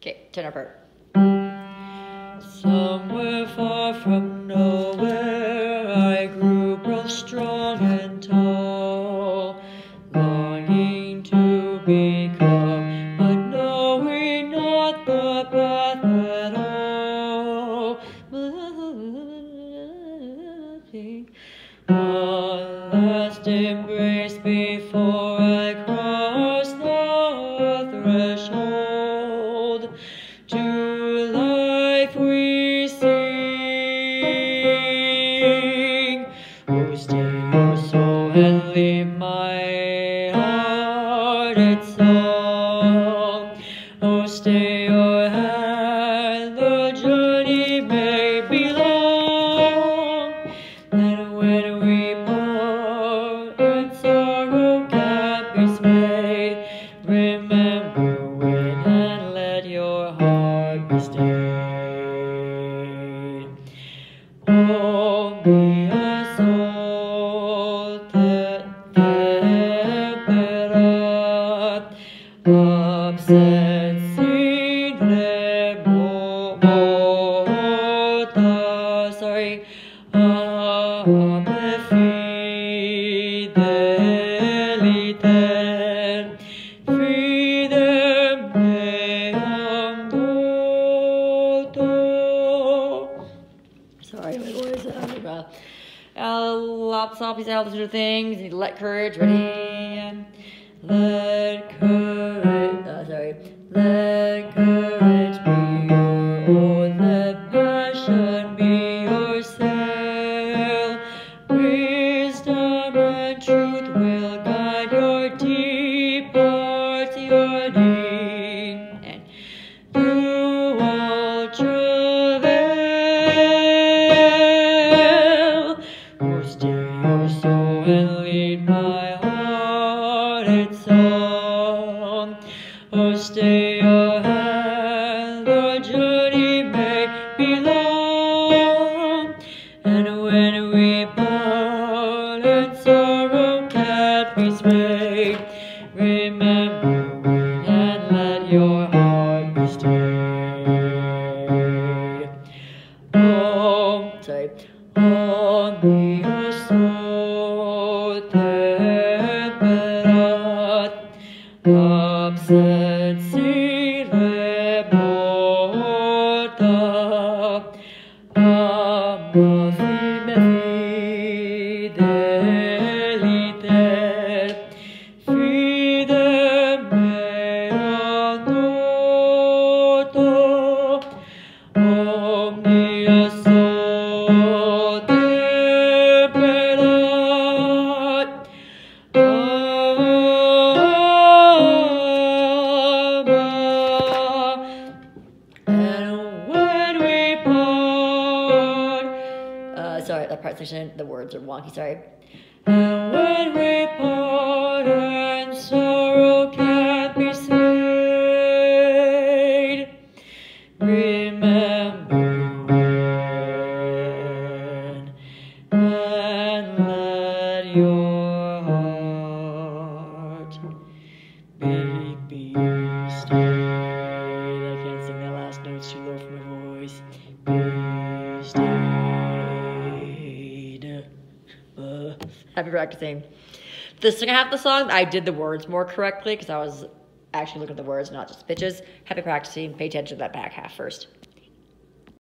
Okay, part. Somewhere far from nowhere, I grew both strong and tall, longing to become, but knowing not the path at all. One last embrace leave my heart its song. Oh, stay your hand, the journey may be long. And when we part and sorrow can't be stayed, remember when and let your heart be stayed. Uh, uh, lots of these altitude things. You need to let courage. Ready? Let courage, Uh, sorry. let courage my heart its song. Oh, stay your hand, the journey may be long. And when we part and sorrow can't be stayed, Uh, sorry, that part section, the words are wonky. Sorry. Uh, Happy practicing. The second half of the song, I did the words more correctly because I was actually looking at the words, not just pitches. Happy practicing. Pay attention to that back half first.